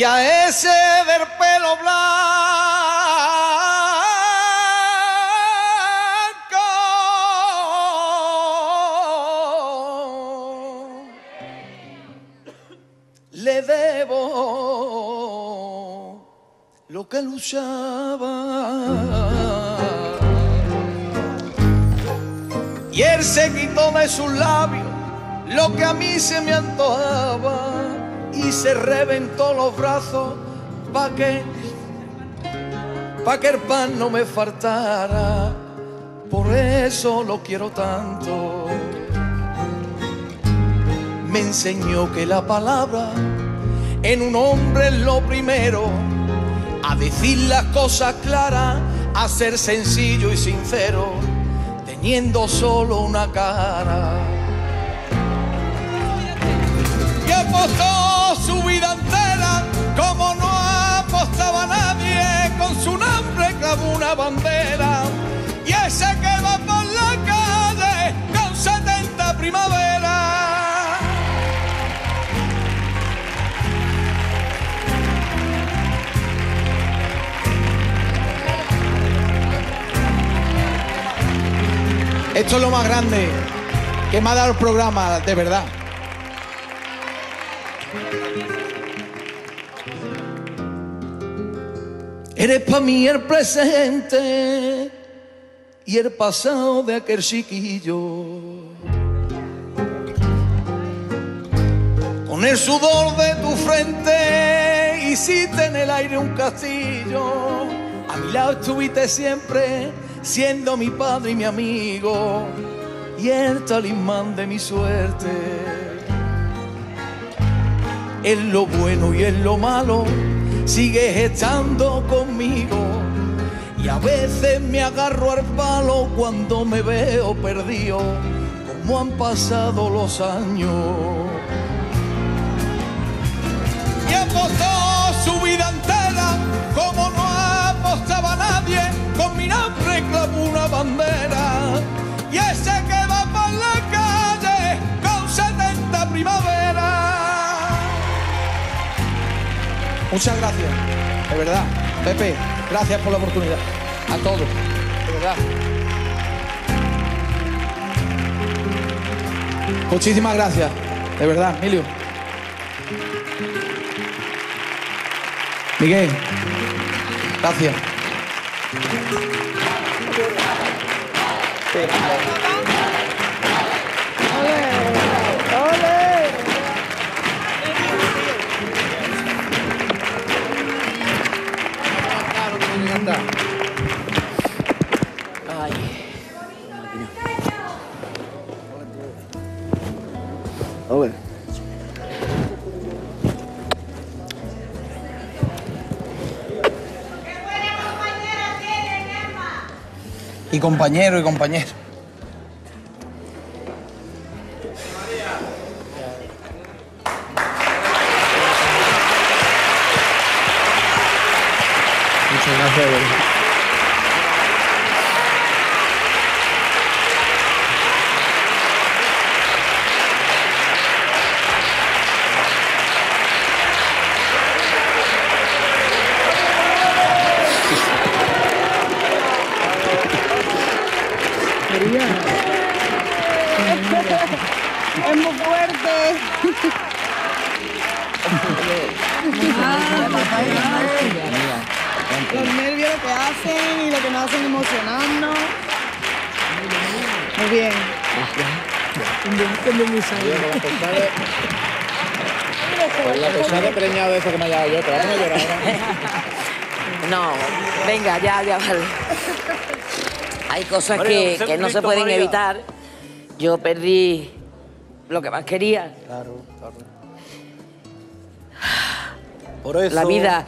y a ese del pelo blanco le debo lo que luchaba. Y él se quitó de sus labios lo que a mí se me antojaba y se reventó los brazos pa' que, pa' que el pan no me faltara. Por eso lo quiero tanto. Me enseñó que la palabra en un hombre es lo primero, a decir las cosas claras, a ser sencillo y sincero, teniendo solo una cara. y apostó su vida entera como no apostaba nadie con su nombre clavó una bandera y ese que va por la calle con 70 primavera Esto es lo más grande que me ha dado el programa, de verdad. Eres para mí el presente y el pasado de aquel chiquillo. Con el sudor de tu frente hiciste en el aire un castillo. A mi lado estuviste siempre siendo mi padre y mi amigo y el talismán de mi suerte. En lo bueno y en lo malo sigues estando conmigo. Y a veces me agarro al palo cuando me veo perdido, como han pasado los años. Muchas gracias, de verdad. Pepe, gracias por la oportunidad. A todos, de verdad. Muchísimas gracias, de verdad, Emilio. Miguel, gracias. Y compañero y compañero. Muchas gracias. Fuerte. Los nervios lo que hacen y lo que nos hacen emocionarnos. Muy bien. La preñada de eso que me ha llevado yo, te vas a llorar. No, venga, ya, ya vale. Hay cosas que, que no se pueden evitar. Yo perdí lo que más quería. Claro, claro. Por eso. La vida,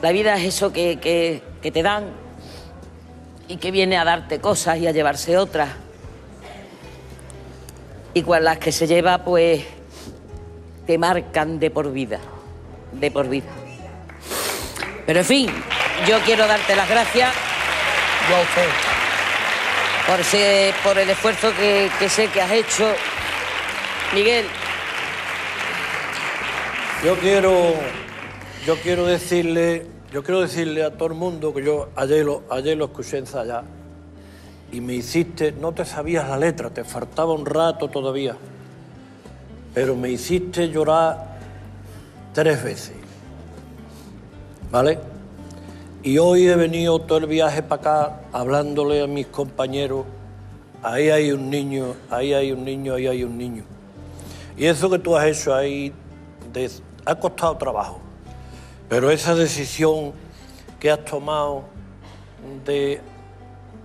la vida es eso que, que- que te dan y que viene a darte cosas y a llevarse otras. Y con las que se lleva, pues, te marcan de por vida, de por vida. Pero en fin, yo quiero darte las gracias. Yo a usted. Por, ese, por el esfuerzo que, que sé que has hecho. Miguel, Yo quiero yo quiero decirle, yo quiero decirle a todo el mundo que yo ayer lo, ayer lo escuché y me hiciste, no te sabías la letra, te faltaba un rato todavía, pero me hiciste llorar tres veces, ¿vale? Y hoy he venido todo el viaje para acá hablándole a mis compañeros, ahí hay un niño, ahí hay un niño, ahí hay un niño. Y eso que tú has hecho ahí ha costado trabajo, pero esa decisión que has tomado de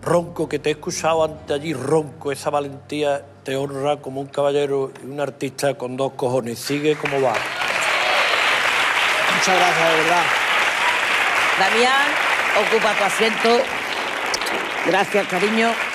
ronco, que te he escuchado antes allí ronco, esa valentía te honra como un caballero y un artista con dos cojones. Sigue como va. Muchas gracias, de verdad. Damián, ocupa tu asiento. Gracias, cariño.